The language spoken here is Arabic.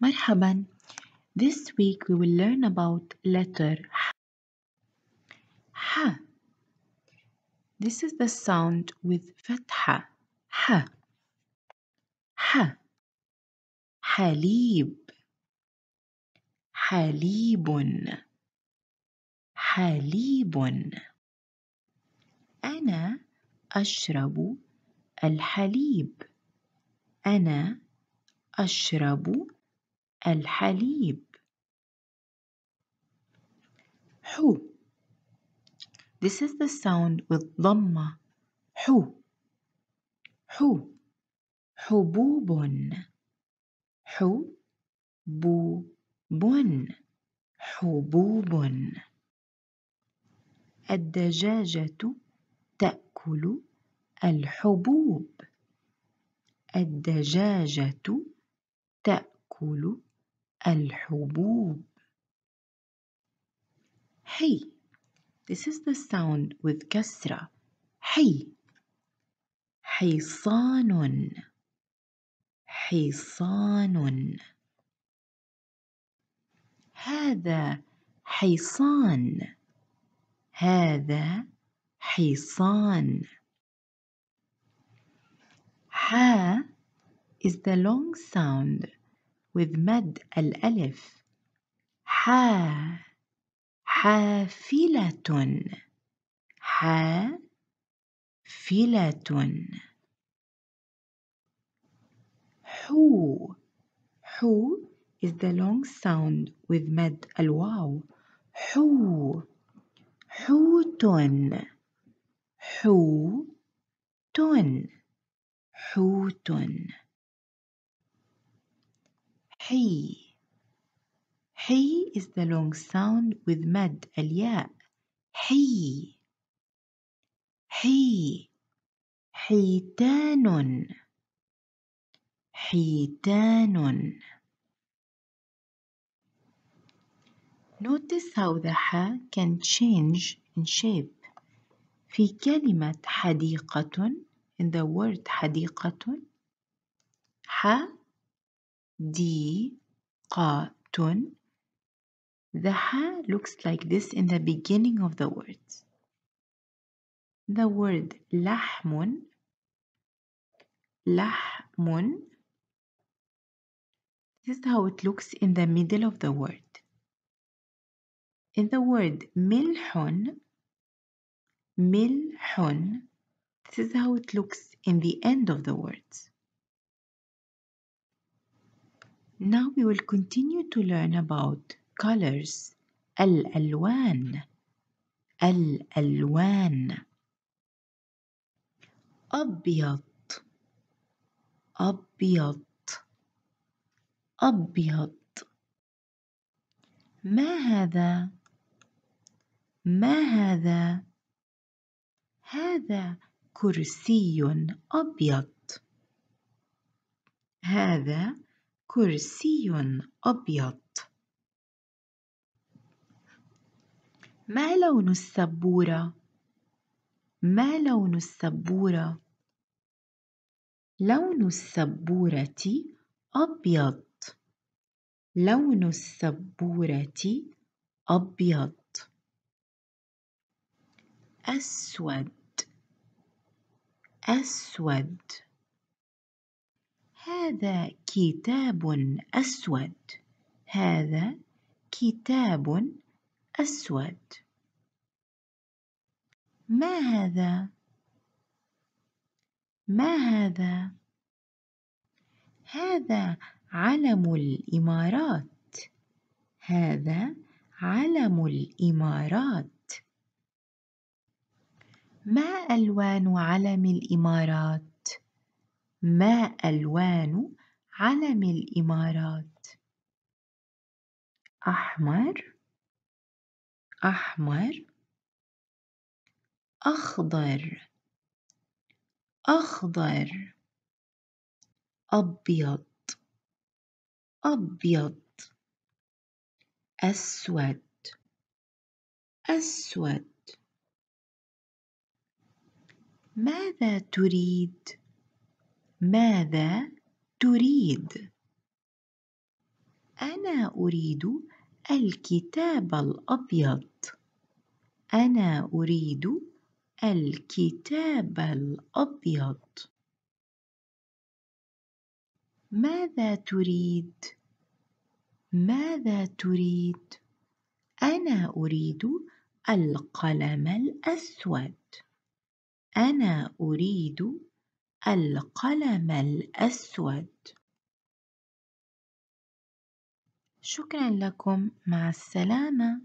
مرحبا. This week we will learn about letter H. H. This is the sound with فتحة. H. H. حليب حليب حليب أنا أشرب الحليب أنا أشرب الحليب. حو. This is the sound with ضمة. حو. حو. حبوب. حبوب حبوب. الدجاجة تأكل الحبوب. الدجاجة تأكل الحبوب. حي This is the sound with كسرة. حي حصان حصان هذا حصان هذا حصان ح is the long sound. With مد الألف. ح حافلة. حافلة حو حو is the long sound with مد الواو. حو حوت. حوت. حوت. حي حي is the long sound with مد الياء حي حي حيتان حيتان Notice how the ح can change in shape. في كلمة حديقة in the word حديقة ح دي قا the ح looks like this in the beginning of the word. The word لحم لحم this is how it looks in the middle of the word. In the word ملح ملح this is how it looks in the end of the words. Now we will continue to learn about colors. الألوان. الألوان. أبيض. أبيض. أبيض. ما هذا؟ ما هذا؟ هذا كرسي أبيض. هذا كرسي أبيض. ما لون السبورة؟ ما لون السبورة؟ لون السبورة أبيض. لون السبورة أبيض. أسود. أسود. هذا كتاب أسود. هذا كتاب أسود. ما هذا؟ ما هذا؟ هذا علم الإمارات. هذا علم الإمارات. ما ألوان علم الإمارات؟ ما ألوان علم الإمارات؟ أحمر أحمر أخضر أخضر أبيض أبيض أسود أسود. ماذا تريد؟ ماذا تريد؟ أنا أريد الكتاب الأبيض. أنا أريد الكتاب الأبيض. ماذا تريد؟ ماذا تريد؟ أنا أريد القلم الأسود. أنا أريد القلم الأسود. شكرا لكم. مع السلامة.